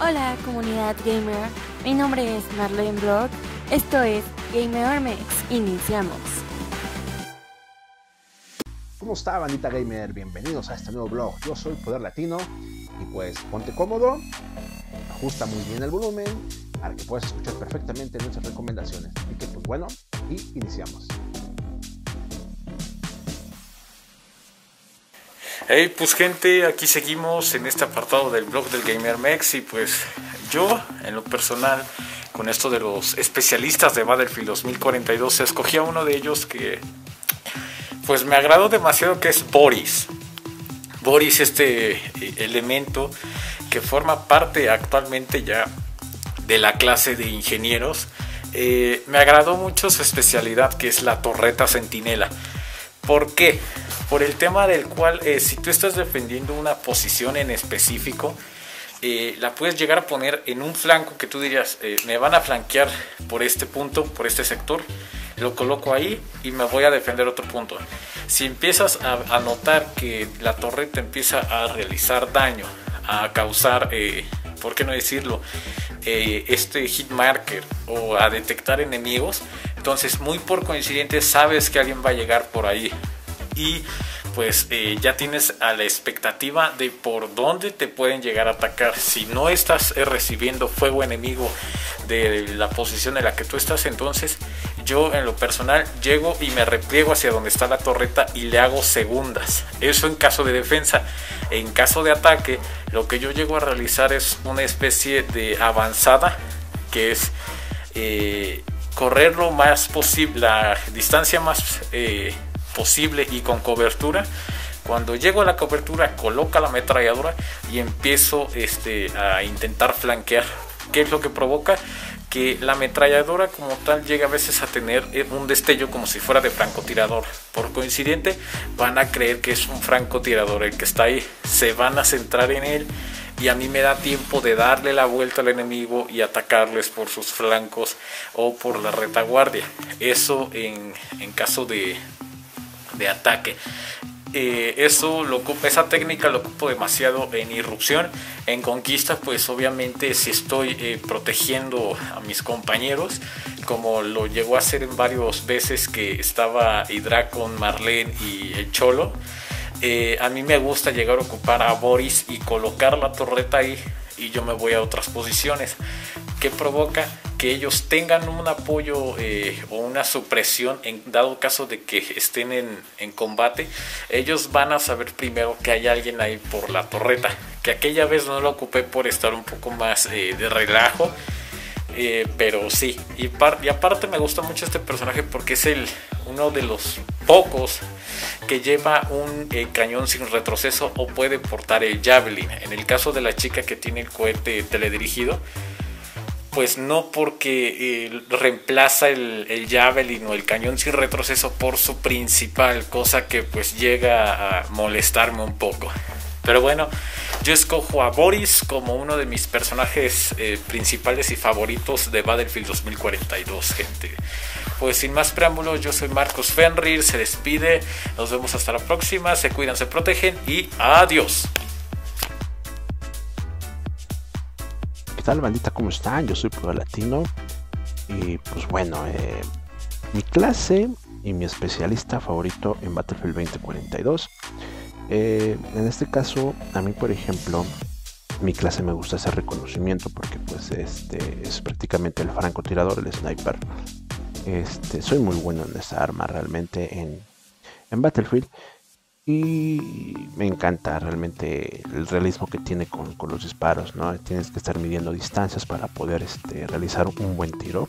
Hola comunidad gamer, mi nombre es Marlene Block, esto es Gamer Mex, iniciamos. ¿Cómo está bandita gamer? Bienvenidos a este nuevo blog, yo soy Poder Latino y pues ponte cómodo, ajusta muy bien el volumen para que puedas escuchar perfectamente nuestras recomendaciones. Así que pues bueno, y iniciamos. Hey, pues gente, aquí seguimos en este apartado del blog del Gamer Mex y pues yo, en lo personal, con esto de los especialistas de Battlefield 2042, escogí a uno de ellos que pues me agradó demasiado, que es Boris. Boris, este eh, elemento que forma parte actualmente ya de la clase de ingenieros. Eh, me agradó mucho su especialidad, que es la torreta centinela. ¿Por qué? Por el tema del cual eh, si tú estás defendiendo una posición en específico, eh, la puedes llegar a poner en un flanco que tú dirías, eh, me van a flanquear por este punto, por este sector, lo coloco ahí y me voy a defender otro punto. Si empiezas a, notar que la torreta empieza a realizar daño, a causar, ¿por qué no decirlo? este hit marker o a detectar enemigos, entonces muy por coincidente sabes que alguien va a llegar por ahí y pues eh, ya tienes a la expectativa de por dónde te pueden llegar a atacar. Si no estás eh, recibiendo fuego enemigo de la posición en la que tú estás, entonces yo en lo personal llego y me repliego hacia donde está la torreta y le hago segundas. Eso en caso de defensa. En caso de ataque, lo que yo llego a realizar es una especie de avanzada que es eh, correr lo más posible, la distancia más posible y con cobertura. Cuando llego a la cobertura, coloca la ametralladora y empiezo este, a intentar flanquear. ¿Qué es lo que provoca? Que la ametralladora como tal llega a veces a tener eh, un destello como si fuera de francotirador. Por coincidente, van a creer que es un francotirador el que está ahí. Se van a centrar en él y a mí me da tiempo de darle la vuelta al enemigo y atacarles por sus flancos o por la retaguardia. Eso en, en caso de, de ataque. Eh, eso lo esa técnica lo ocupo demasiado en irrupción. En conquista, pues obviamente si estoy eh, protegiendo a mis compañeros, como lo llegó a hacer en varias veces que estaba Hydra con Marlene y el Cholo. Eh, a mí me gusta llegar a ocupar a Boris y colocar la torreta ahí y yo me voy a otras posiciones. que provoca? Que ellos tengan un apoyo eh, o una supresión en dado caso de que estén en, combate, ellos van a saber primero que hay alguien ahí por la torreta, que aquella vez no lo ocupé por estar un poco más eh, de relajo. Eh, pero sí, y, aparte me gusta mucho este personaje porque es el, uno de los pocos que lleva un cañón sin retroceso o puede portar el javelin. En el caso de la chica que tiene el cohete teledirigido, pues no porque eh, reemplaza el, el, javelin o el cañón sin retroceso por su principal, cosa que pues llega a molestarme un poco. Pero bueno, yo escojo a Boris como uno de mis personajes eh, principales y favoritos de Battlefield 2042, gente. Pues sin más preámbulos, yo soy Marcos Fenrir, se despide, nos vemos hasta la próxima, se cuidan, se protegen y adiós. Tal bandita? ¿Cómo están? Yo soy Pro Latino y pues bueno, eh, mi clase y mi especialista favorito en Battlefield 2042. Eh, en este caso, a mí por ejemplo, mi clase me gusta hacer reconocimiento porque pues este es prácticamente el francotirador, el sniper. Este, soy muy bueno en esa arma realmente en, en Battlefield y me encanta realmente el realismo que tiene con, los disparos, ¿no? Tienes que estar midiendo distancias para poder este, realizar un buen tiro.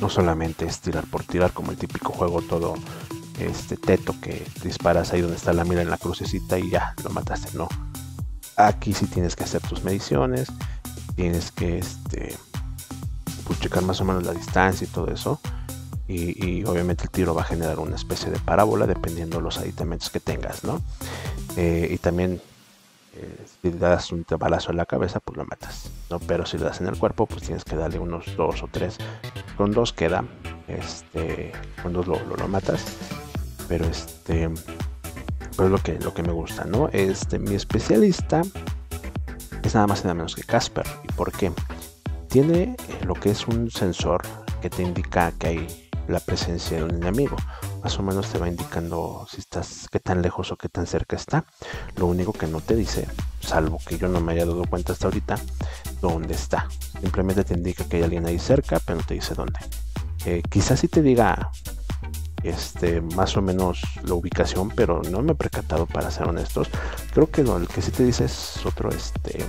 No solamente es tirar por tirar como el típico juego todo este teto que disparas ahí donde está la mira en la crucecita y ya lo mataste, no. Aquí sí tienes que hacer tus mediciones, tienes que este, pues checar más o menos la distancia y todo eso y, obviamente el tiro va a generar una especie de parábola dependiendo de los aditamentos que tengas, ¿no? Eh, y también eh, si le das un balazo en la cabeza, pues lo matas, ¿no? Pero si le das en el cuerpo, pues tienes que darle unos dos o tres. Con dos queda, este, con dos lo, lo, matas, pero este, pues lo que, lo que me gusta, ¿no? Este, mi especialista es nada más y nada menos que Casper. ¿Y por qué? Tiene lo que es un sensor que te indica que hay la presencia de un enemigo. Más o menos te va indicando si estás, qué tan lejos o qué tan cerca está. Lo único que no te dice, salvo que yo no me haya dado cuenta hasta ahorita, dónde está. Simplemente te indica que hay alguien ahí cerca, pero no te dice dónde. Eh, quizás sí te diga este, más o menos la ubicación, pero no me he percatado para ser honestos. Creo que lo, el que sí te dice es otro, este,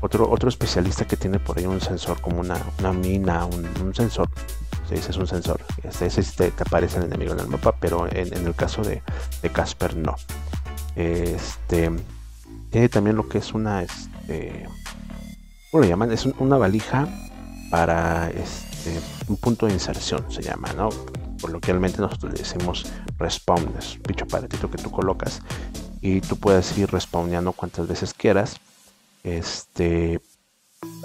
otro, otro especialista que tiene por ahí un sensor como una, mina, un, sensor. Se dice es un sensor. Ese, ese te, te, aparece el enemigo en el mapa, pero en, el caso de, Casper no. Este tiene también lo que es una, este, ¿cómo lo llaman? Es una valija para este, un punto de inserción, se llama, ¿no? coloquialmente nosotros decimos respawn, es un bicho aparatito que tú colocas y tú puedes ir respawneando cuantas veces quieras este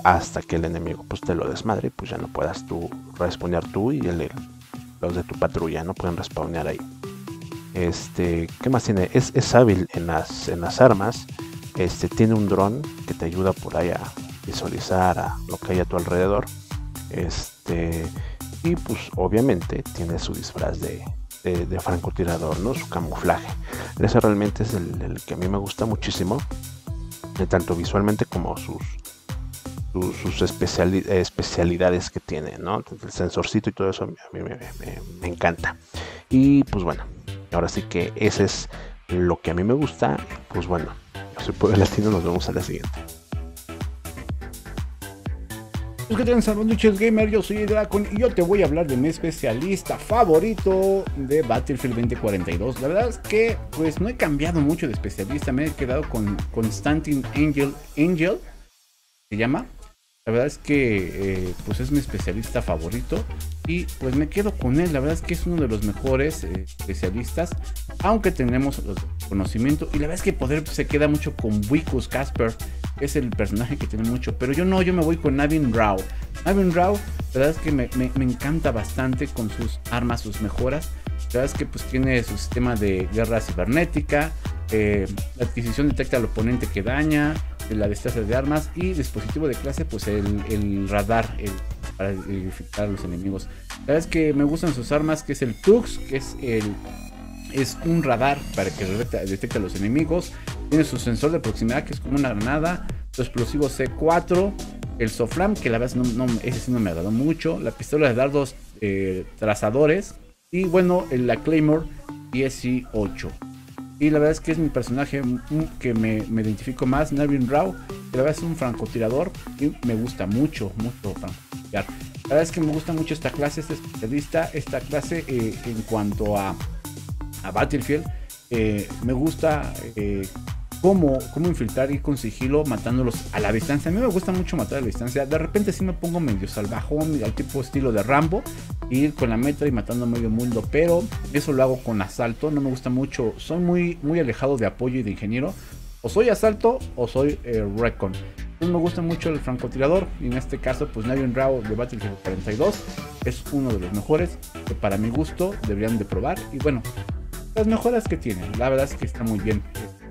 hasta que el enemigo pues te lo desmadre y pues ya no puedas tú respawnear tú y el, los de tu patrulla no pueden respawnear ahí. Este qué más tiene es, es hábil en las en las armas. Este tiene un dron que te ayuda por ahí a visualizar a lo que hay a tu alrededor. Este y pues obviamente tiene su disfraz de, de, francotirador, ¿no? Su camuflaje. Ese realmente es el, que a mí me gusta muchísimo, tanto visualmente como sus, sus, especialidades que tiene, ¿no? El sensorcito y todo eso a mí me, encanta. Y pues bueno, ahora sí que ese es lo que a mí me gusta. Pues bueno, yo soy Pueblo Latino, nos vemos a la siguiente. ¿Qué tal, Sanduches Gamer? Yo soy Dracon y yo te voy a hablar de mi especialista favorito de Battlefield 2042. La verdad es que, pues, no he cambiado mucho de especialista. Me he quedado con Constantin Angel. Angel, ¿se llama? La verdad es que eh, pues es mi especialista favorito y pues me quedo con él. La verdad es que es uno de los mejores eh, especialistas, aunque tenemos conocimiento. Y la verdad es que poder se queda mucho con Wikus Casper, es el personaje que tiene mucho. Pero yo no, yo me voy con Navin Rao. Navin Rao, la verdad es que me, encanta bastante con sus armas, sus mejoras. La verdad es que pues tiene su sistema de guerra cibernética. Eh, la adquisición detecta al oponente que daña la destreza de armas y dispositivo de clase, pues el, radar para identificar a los enemigos. La verdad es que me gustan sus armas, que es el Tux, que es el es un radar para que detecte a los enemigos. Tiene su sensor de proximidad, que es como una granada. Su explosivo C4. El Soflam, que la verdad no, ese sí no me agradó mucho. La pistola de dardos eh, trazadores. Y bueno, la Claymore 18. Y la verdad es que es mi personaje que me, identifico más, Nervin Rao. La verdad es un francotirador y me gusta mucho, mucho francotirar. La verdad es que me gusta mucho esta clase, este especialista, esta clase eh, en cuanto a, a Battlefield. Eh, me gusta eh, cómo, cómo infiltrar y con sigilo matándolos a la distancia. A mí me gusta mucho matar a la distancia. De repente sí me pongo medio salvajón, al tipo estilo de Rambo, ir con la meta y matando a medio mundo, pero eso lo hago con asalto. No me gusta mucho, soy muy, muy alejado de apoyo y de ingeniero. O soy asalto o soy eh, recon. No me gusta mucho el francotirador y en este caso pues Navion Rao de Battlefield 42 es uno de los mejores que para mi gusto deberían de probar y bueno las mejoras que tiene la verdad es que está muy bien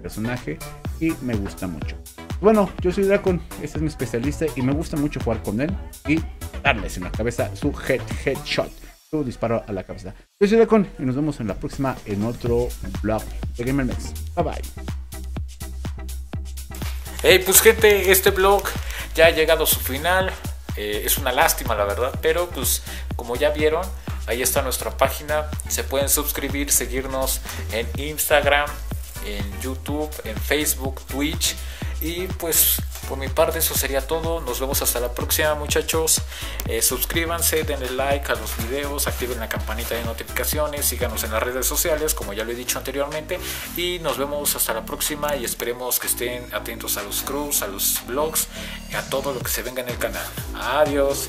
personaje y me gusta mucho. Bueno, yo soy Dracon, este es mi especialista y me gusta mucho jugar con él y darles en la cabeza su head headshot, su disparo a la cabeza. Yo soy Dracon y nos vemos en la próxima en otro blog de Gamer Bye bye. Hey, pues gente, este blog ya ha llegado a su final. Eh, es una lástima, la verdad, pero pues como ya vieron, ahí está nuestra página. Se pueden suscribir, seguirnos en Instagram, en YouTube, en Facebook, Twitch. Y pues por mi parte eso sería todo. Nos vemos hasta la próxima muchachos. Eh, suscríbanse, denle like a los videos, activen la campanita de notificaciones, síganos en las redes sociales como ya lo he dicho anteriormente. Y nos vemos hasta la próxima y esperemos que estén atentos a los crews, a los vlogs, a todo lo que se venga en el canal. Adiós.